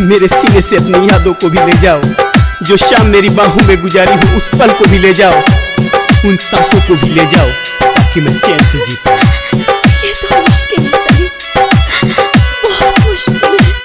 मेरे सीने से अपनी यादों को भी ले जाओ। जो शाम मेरी बाहों में गुजारी हो, उस पल को भी ले जाओ। उन सांसों को भी ले जाओ ताकि मैं चैन से जी पाऊँ